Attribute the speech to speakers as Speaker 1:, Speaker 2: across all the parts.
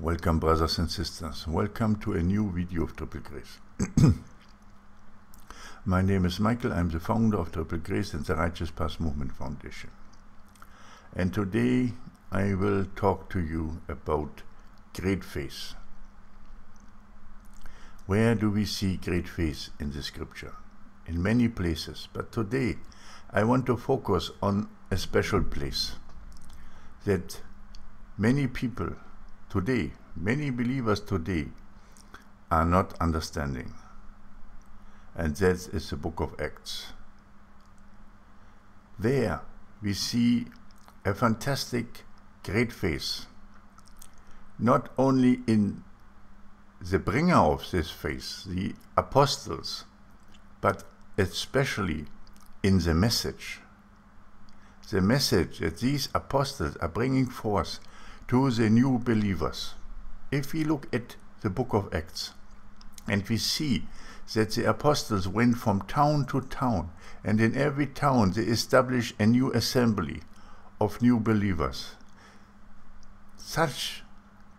Speaker 1: Welcome, brothers and sisters. Welcome to a new video of Triple Grace. My name is Michael. I'm the founder of Triple Grace and the Righteous Path Movement Foundation. And today I will talk to you about great faith. Where do we see great faith in the scripture? In many places, but today I want to focus on a special place that many people today, many believers today, are not understanding. And that is the book of Acts. There we see a fantastic, great faith, not only in the bringer of this faith, the apostles, but especially in the message. The message that these apostles are bringing forth to the new believers. If we look at the book of Acts and we see that the apostles went from town to town, and in every town they established a new assembly of new believers. Such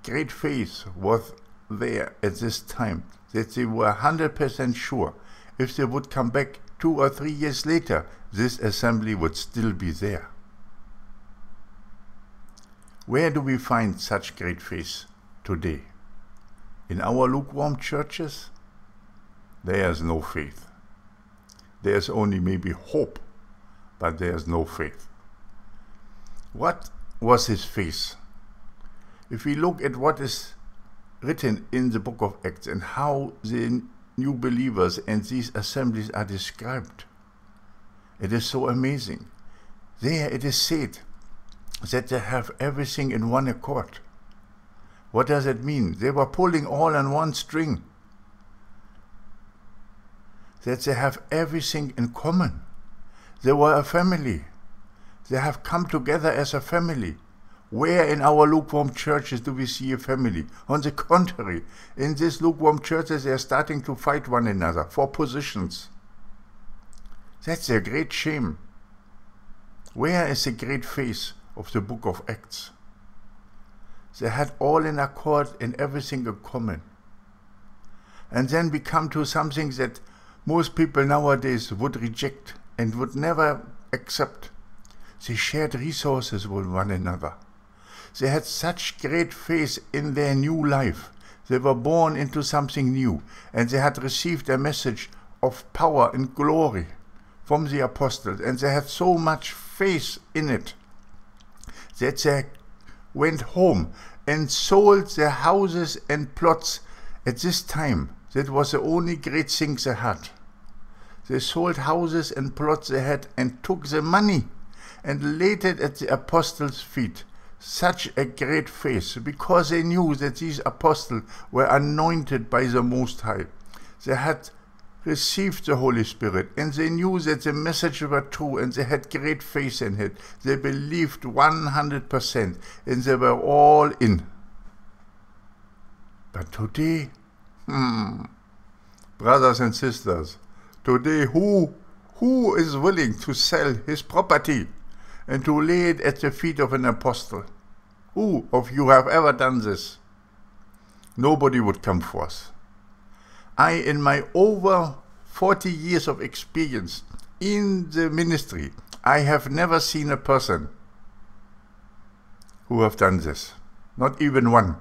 Speaker 1: great faith was there at this time that they were 100% sure if they would come back two or three years later, this assembly would still be there. Where do we find such great faith today? In our lukewarm churches? There is no faith. There's only maybe hope, but there's no faith. What was his faith? If we look at what is written in the book of Acts and how the new believers and these assemblies are described, it is so amazing. There it is said that they have everything in one accord. What does it mean? They were pulling all on one string. That they have everything in common. They were a family. They have come together as a family. Where in our lukewarm churches do we see a family? On the contrary, in these lukewarm churches they are starting to fight one another for positions. That's a great shame. Where is the great faith of the book of Acts. They had all in accord and everything in common. And then we come to something that most people nowadays would reject and would never accept. They shared resources with one another. They had such great faith in their new life. They were born into something new and they had received a message of power and glory from the apostles and they had so much faith in it that they went home and sold their houses and plots at this time. That was the only great thing they had. They sold houses and plots they had and took the money and laid it at the apostles' feet. Such a great faith, because they knew that these apostles were anointed by the Most High. They had received the Holy Spirit and they knew that the message was true and they had great faith in it. They believed 100% and they were all in. But today, hmm, brothers and sisters, today who, who is willing to sell his property and to lay it at the feet of an apostle? Who of you have ever done this? Nobody would come forth. I, in my over 40 years of experience in the ministry, I have never seen a person who have done this. Not even one.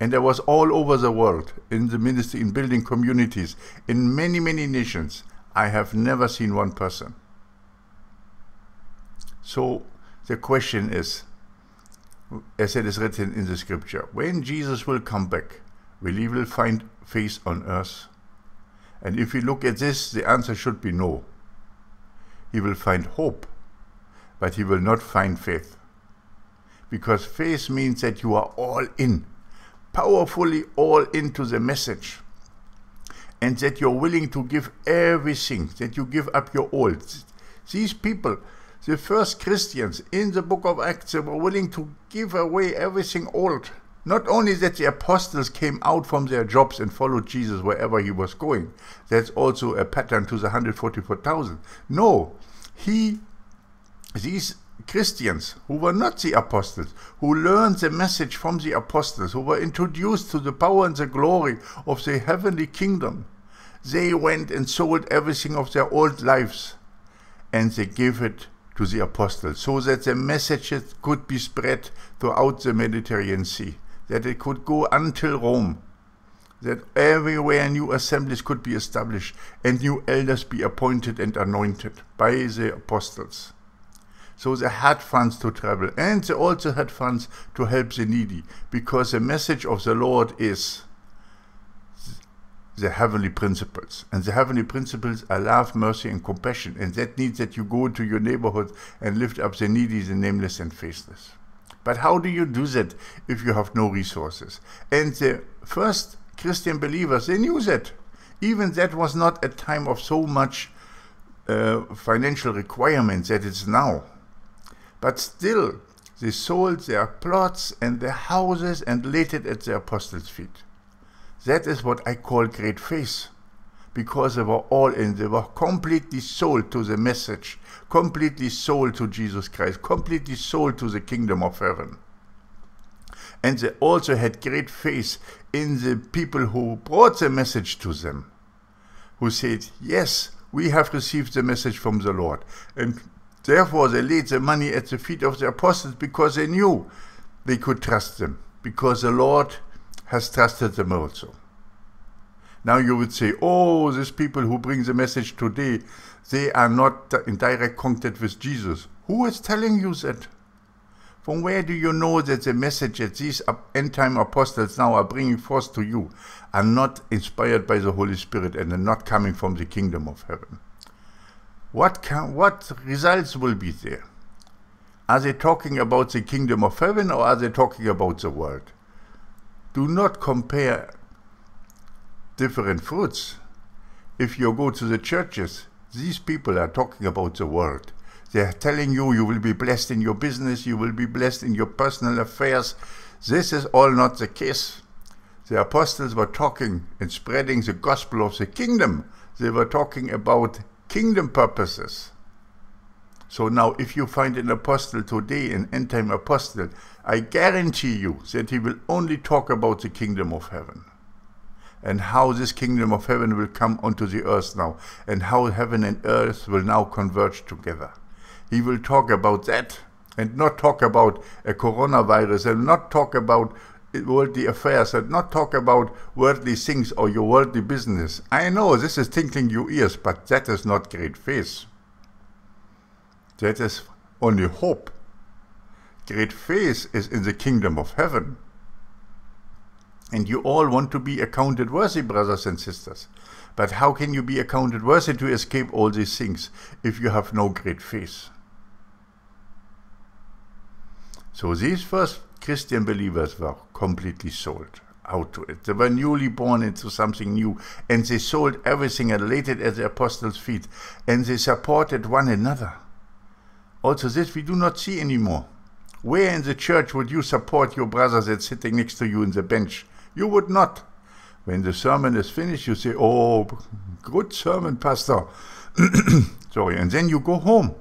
Speaker 1: And I was all over the world in the ministry, in building communities, in many, many nations. I have never seen one person. So the question is, as it is written in the scripture, when Jesus will come back, will he will find face on earth? And if we look at this, the answer should be no. He will find hope, but he will not find faith. Because faith means that you are all in, powerfully all into the message. And that you're willing to give everything, that you give up your all. These people, the first Christians in the book of Acts, they were willing to give away everything old not only that the apostles came out from their jobs and followed Jesus wherever he was going, that's also a pattern to the 144,000. No, he, these Christians who were not the apostles, who learned the message from the apostles, who were introduced to the power and the glory of the heavenly kingdom, they went and sold everything of their old lives and they gave it to the apostles so that the messages could be spread throughout the Mediterranean Sea, that it could go until Rome, that everywhere new assemblies could be established and new elders be appointed and anointed by the apostles. So they had funds to travel and they also had funds to help the needy because the message of the Lord is the heavenly principles. And the heavenly principles are love, mercy, and compassion. And that means that you go into your neighborhood and lift up the needy, the nameless, and faceless. But how do you do that if you have no resources? And the first Christian believers, they knew that. Even that was not a time of so much uh, financial requirements that it's now. But still, they sold their plots and their houses and laid it at the apostles' feet. That is what I call great faith. Because they were all in, they were completely sold to the message, completely sold to Jesus Christ, completely sold to the kingdom of heaven. And they also had great faith in the people who brought the message to them, who said, Yes, we have received the message from the Lord. And therefore they laid the money at the feet of the apostles because they knew they could trust them, because the Lord has trusted them also. Now you would say, oh, these people who bring the message today, they are not in direct contact with Jesus. Who is telling you that? From where do you know that the message that these end time apostles now are bringing forth to you are not inspired by the Holy Spirit and are not coming from the kingdom of heaven? What, can, what results will be there? Are they talking about the kingdom of heaven or are they talking about the world? do not compare different fruits. If you go to the churches, these people are talking about the world. They are telling you you will be blessed in your business, you will be blessed in your personal affairs. This is all not the case. The apostles were talking and spreading the gospel of the kingdom. They were talking about kingdom purposes. So now, if you find an apostle today, an end time apostle, I guarantee you that he will only talk about the kingdom of heaven and how this kingdom of heaven will come onto the earth now and how heaven and earth will now converge together. He will talk about that and not talk about a coronavirus and not talk about worldly affairs and not talk about worldly things or your worldly business. I know this is tinkling your ears, but that is not great faith. That is only hope. Great faith is in the kingdom of heaven. And you all want to be accounted worthy, brothers and sisters. But how can you be accounted worthy to escape all these things if you have no great faith? So these first Christian believers were completely sold out to it. They were newly born into something new, and they sold everything and laid it at the apostles' feet, and they supported one another. Also, this we do not see anymore. Where in the church would you support your brother that's sitting next to you in the bench? You would not. When the sermon is finished, you say, Oh, good sermon, Pastor. Sorry. And then you go home.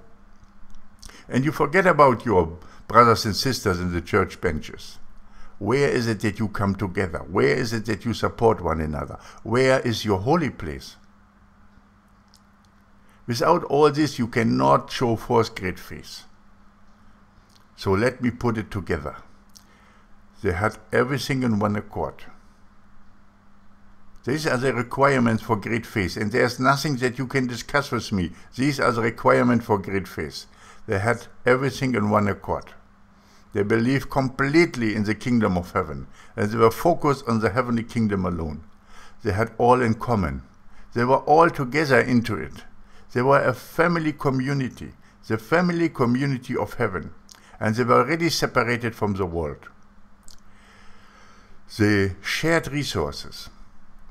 Speaker 1: And you forget about your brothers and sisters in the church benches. Where is it that you come together? Where is it that you support one another? Where is your holy place? Without all this, you cannot show forth great faith. So let me put it together. They had everything in one accord. These are the requirements for great faith, and there's nothing that you can discuss with me. These are the requirements for great faith. They had everything in one accord. They believed completely in the kingdom of heaven, and they were focused on the heavenly kingdom alone. They had all in common. They were all together into it. They were a family community, the family community of heaven, and they were already separated from the world. They shared resources.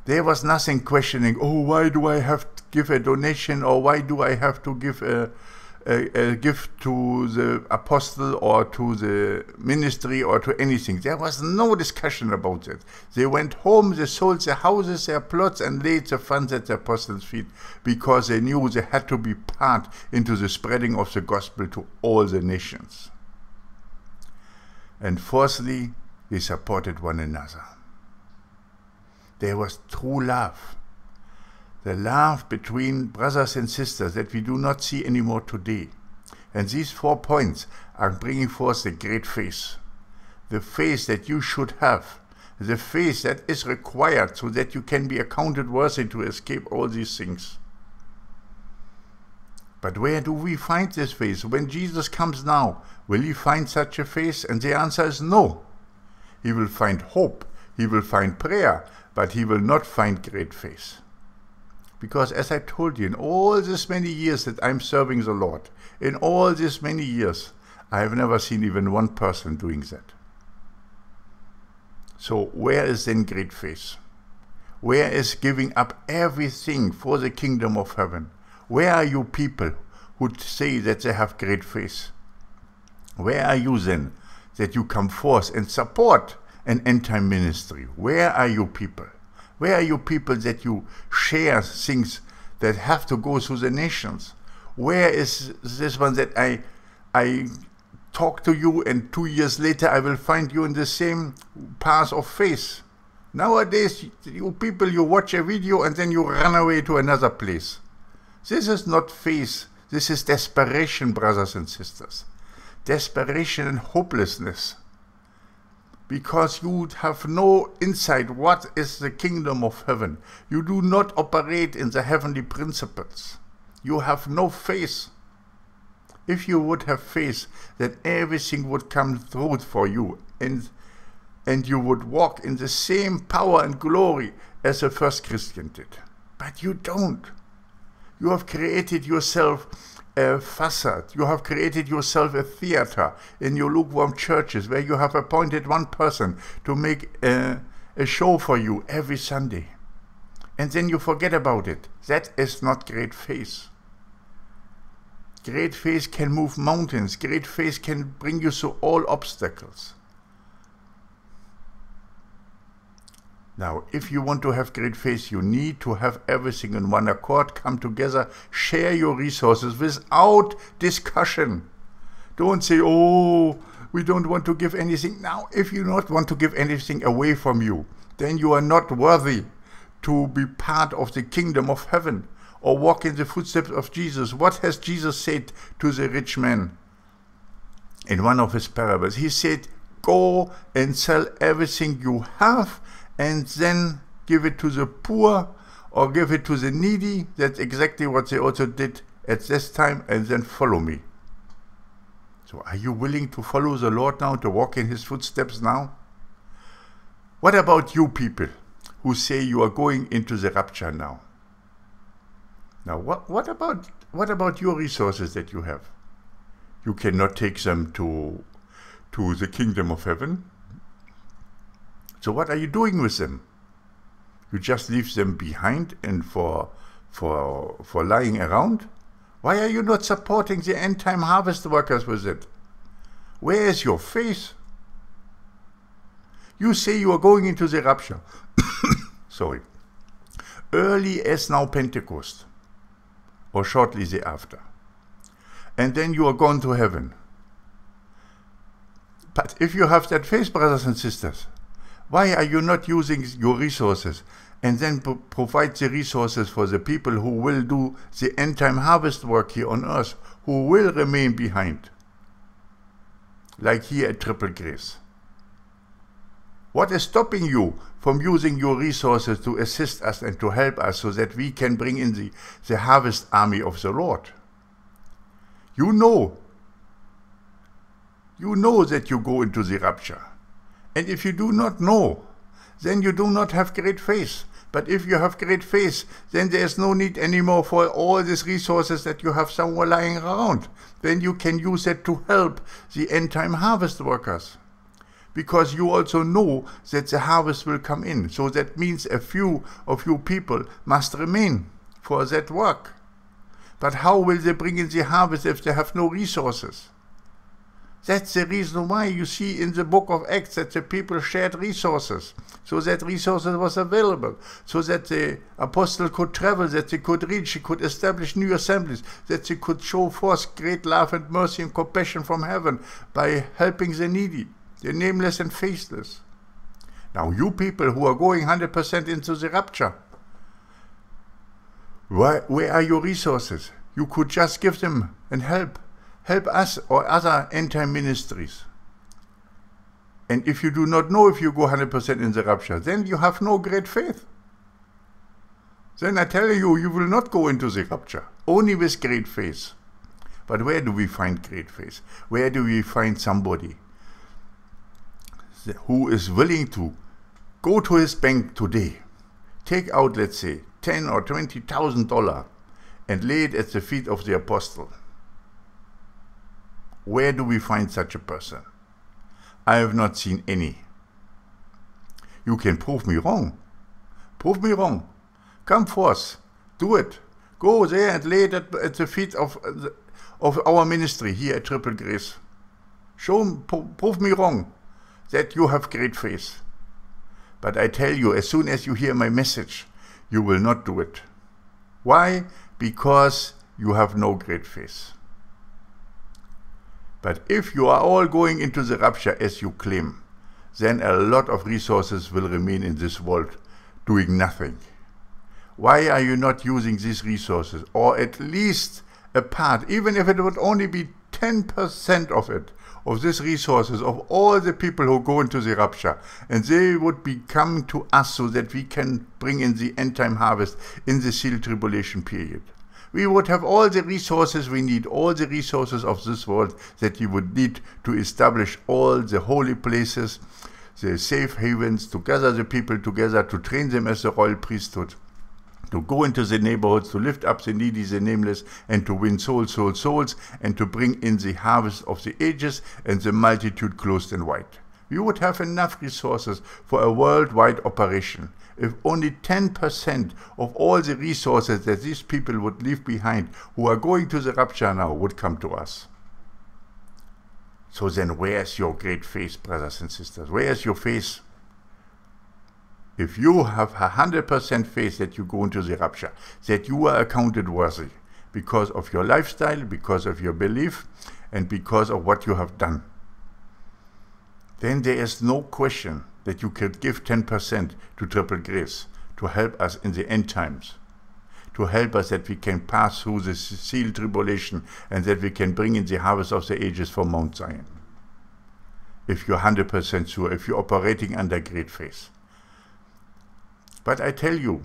Speaker 1: There was nothing questioning, oh, why do I have to give a donation or why do I have to give a, a, a gift to the apostle or to the ministry or to anything. There was no discussion about that. They went home, they sold their houses, their plots, and laid the funds at the apostles' feet because they knew they had to be part into the spreading of the gospel to all the nations. And fourthly, they supported one another. There was true love the love between brothers and sisters that we do not see anymore today. And these four points are bringing forth the great faith. The faith that you should have. The faith that is required so that you can be accounted worthy to escape all these things. But where do we find this faith? When Jesus comes now, will he find such a faith? And the answer is no. He will find hope, he will find prayer, but he will not find great faith. Because as I told you, in all these many years that I'm serving the Lord, in all these many years, I have never seen even one person doing that. So where is then great faith? Where is giving up everything for the kingdom of heaven? Where are you people who say that they have great faith? Where are you then that you come forth and support an end time ministry? Where are you people? Where are you people that you share things that have to go through the nations? Where is this one that I, I talk to you and two years later I will find you in the same path of faith? Nowadays, you people, you watch a video and then you run away to another place. This is not faith. This is desperation, brothers and sisters. Desperation and hopelessness because you would have no insight what is the kingdom of heaven. You do not operate in the heavenly principles. You have no faith. If you would have faith then everything would come through for you and and you would walk in the same power and glory as the first Christian did. But you don't. You have created yourself a facade. You have created yourself a theater in your lukewarm churches where you have appointed one person to make a, a show for you every Sunday. And then you forget about it. That is not great faith. Great faith can move mountains. Great faith can bring you through all obstacles. Now, if you want to have great faith, you need to have everything in one accord, come together, share your resources without discussion. Don't say, oh, we don't want to give anything. Now, if you not want to give anything away from you, then you are not worthy to be part of the kingdom of heaven or walk in the footsteps of Jesus. What has Jesus said to the rich man in one of his parables? He said, Go and sell everything you have and then give it to the poor or give it to the needy. That's exactly what they also did at this time, and then follow me. So, are you willing to follow the Lord now, to walk in his footsteps now? What about you people who say you are going into the rapture now? Now, what, what, about, what about your resources that you have? You cannot take them to, to the kingdom of heaven. So what are you doing with them? You just leave them behind and for for for lying around? Why are you not supporting the end time harvest workers with it? Where is your faith? You say you are going into the rapture. Sorry. Early as now Pentecost, or shortly thereafter. And then you are gone to heaven. But if you have that faith, brothers and sisters, why are you not using your resources and then pro provide the resources for the people who will do the end time harvest work here on earth, who will remain behind? Like here at Triple Grace. What is stopping you from using your resources to assist us and to help us so that we can bring in the, the harvest army of the Lord? You know. You know that you go into the rapture. And if you do not know, then you do not have great faith. But if you have great faith, then there is no need anymore for all these resources that you have somewhere lying around. Then you can use it to help the end time harvest workers. Because you also know that the harvest will come in. So that means a few of you people must remain for that work. But how will they bring in the harvest if they have no resources? That's the reason why you see in the book of Acts that the people shared resources, so that resources was available, so that the apostle could travel, that they could reach, they could establish new assemblies, that they could show forth great love and mercy and compassion from heaven by helping the needy, the nameless and faceless. Now you people who are going 100% into the rapture, where, where are your resources? You could just give them and help help us or other end-time ministries. And if you do not know if you go 100% in the rapture, then you have no great faith. Then I tell you, you will not go into the rapture, only with great faith. But where do we find great faith? Where do we find somebody who is willing to go to his bank today, take out, let's say, ten or twenty thousand dollars, and lay it at the feet of the apostle? Where do we find such a person? I have not seen any. You can prove me wrong. Prove me wrong. Come forth. Do it. Go there and lay it at, the feet of, of our ministry here at Triple Grace. Show, prove me wrong that you have great faith. But I tell you, as soon as you hear my message, you will not do it. Why? Because you have no great faith. But if you are all going into the rapture as you claim, then a lot of resources will remain in this world doing nothing. Why are you not using these resources, or at least a part, even if it would only be 10% of it, of these resources, of all the people who go into the rapture, and they would be coming to us so that we can bring in the end time harvest in the seal tribulation period we would have all the resources we need, all the resources of this world that you would need to establish all the holy places, the safe havens, to gather the people together, to train them as a royal priesthood, to go into the neighborhoods, to lift up the needy, the nameless, and to win souls, souls, souls, and to bring in the harvest of the ages and the multitude clothed in white. We would have enough resources for a worldwide operation if only 10% of all the resources that these people would leave behind who are going to the rapture now would come to us. So then where's your great faith, brothers and sisters? Where's your faith? If you have a 100% faith that you go into the rapture, that you are accounted worthy because of your lifestyle, because of your belief, and because of what you have done, then there is no question that you could give 10% to Triple Grace to help us in the end times, to help us that we can pass through the seal tribulation and that we can bring in the harvest of the ages for Mount Zion. If you're 100% sure, if you're operating under great faith. But I tell you,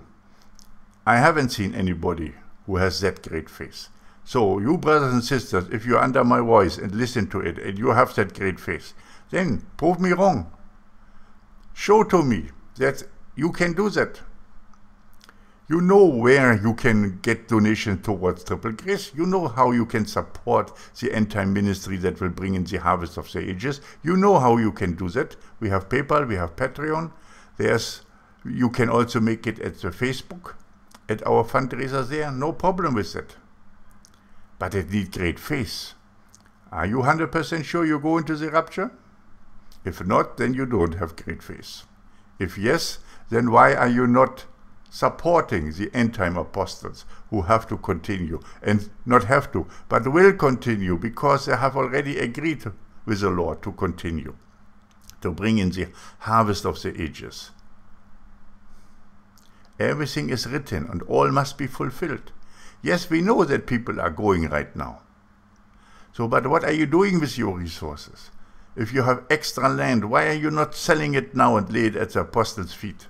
Speaker 1: I haven't seen anybody who has that great faith. So, you brothers and sisters, if you're under my voice and listen to it and you have that great faith, then prove me wrong. Show to me that you can do that. You know where you can get donations towards Triple Grace. You know how you can support the end time ministry that will bring in the harvest of the ages. You know how you can do that. We have PayPal, we have Patreon. There's you can also make it at the Facebook, at our fundraiser there. No problem with that. But it needs great faith. Are you 100% sure you go into the rapture? If not, then you don't have great faith. If yes, then why are you not supporting the end time apostles who have to continue and not have to, but will continue because they have already agreed with the Lord to continue, to bring in the harvest of the ages. Everything is written and all must be fulfilled. Yes, we know that people are going right now. So, but what are you doing with your resources? If you have extra land, why are you not selling it now and lay it at the apostles' feet?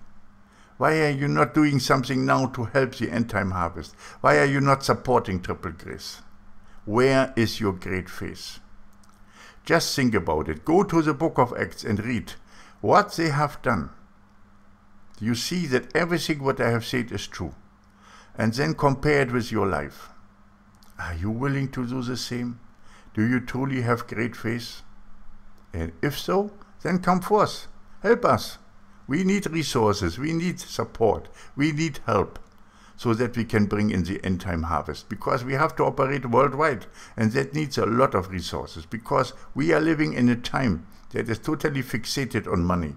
Speaker 1: Why are you not doing something now to help the end time harvest? Why are you not supporting Triple Grace? Where is your great faith? Just think about it. Go to the book of Acts and read what they have done. You see that everything what I have said is true. And then compare it with your life. Are you willing to do the same? Do you truly have great faith? And if so, then come forth. Help us. We need resources. We need support. We need help. so that we can bring in the end time harvest because we have to operate worldwide and that needs a lot of resources because we are living in a time that is totally fixated on money.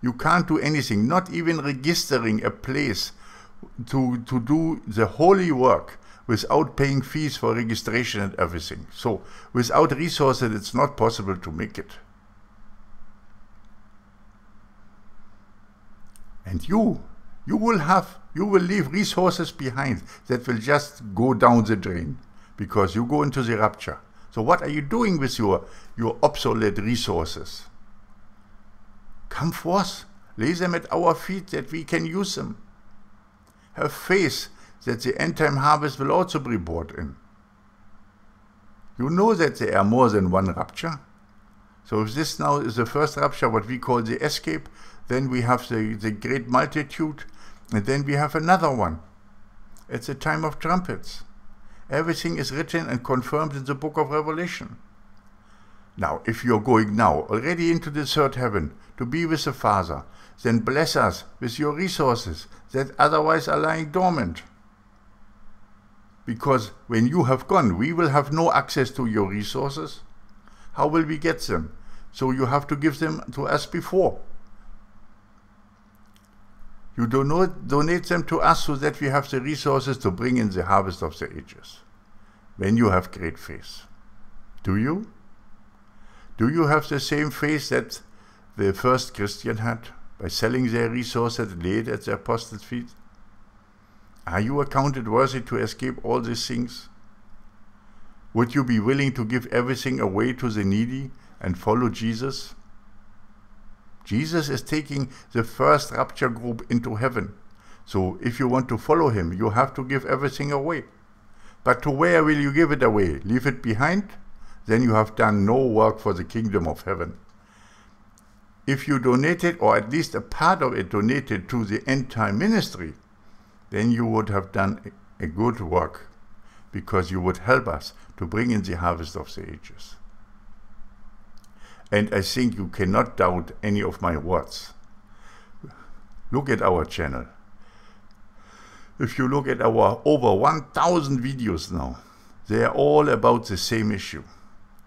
Speaker 1: You can't do anything, not even registering a place to, to do the holy work without paying fees for registration and everything. So without resources, it's not possible to make it. And you, you will have, you will leave resources behind that will just go down the drain because you go into the rapture. So what are you doing with your, your obsolete resources? Come forth, lay them at our feet that we can use them. Have faith that the end time harvest will also be brought in. You know that there are more than one rapture. So if this now is the first rapture, what we call the escape, then we have the, the great multitude, and then we have another one. It's a time of trumpets. Everything is written and confirmed in the book of Revelation. Now, if you're going now already into the third heaven to be with the Father, then bless us with your resources that otherwise are lying dormant. Because when you have gone, we will have no access to your resources. How will we get them? So you have to give them to us before. You donate, donate them to us so that we have the resources to bring in the harvest of the ages. When you have great faith. Do you? Do you have the same faith that the first Christian had by selling their resources laid at the apostles' feet? Are you accounted worthy to escape all these things? Would you be willing to give everything away to the needy and follow Jesus? Jesus is taking the first rapture group into heaven. So if you want to follow him, you have to give everything away. But to where will you give it away? Leave it behind? Then you have done no work for the kingdom of heaven. If you donated, or at least a part of it donated to the end time ministry, then you would have done a good work because you would help us to bring in the harvest of the ages. And I think you cannot doubt any of my words. Look at our channel. If you look at our over 1000 videos now, they are all about the same issue.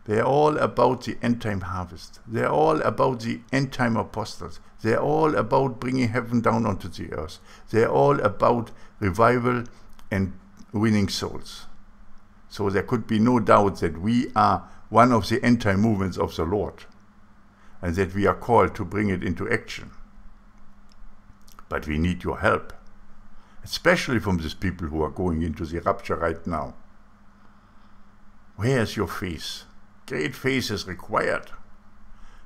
Speaker 1: They are all about the end time harvest. They are all about the end time apostles. They are all about bringing heaven down onto the earth. They are all about revival and winning souls. So there could be no doubt that we are one of the end time movements of the Lord and that we are called to bring it into action. But we need your help, especially from these people who are going into the rapture right now. Where is your face? Great faith is required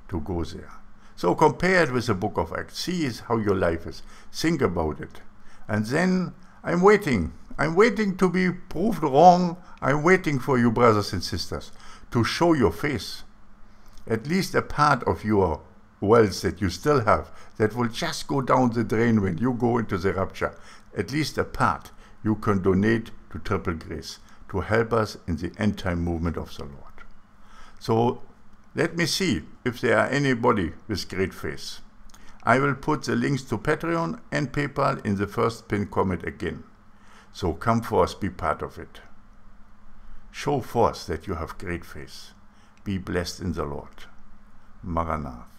Speaker 1: to go there. So compare it with the book of Acts. See is how your life is. Think about it. And then I'm waiting. I'm waiting to be proved wrong. I'm waiting for you, brothers and sisters, to show your face. At least a part of your wealth that you still have that will just go down the drain when you go into the rapture. At least a part you can donate to Triple Grace to help us in the end time movement of the Lord. So let me see if there are anybody with great faith. I will put the links to Patreon and PayPal in the first pin comment again. So come forth, be part of it. Show forth that you have great faith. Be blessed in the Lord. Maranatha.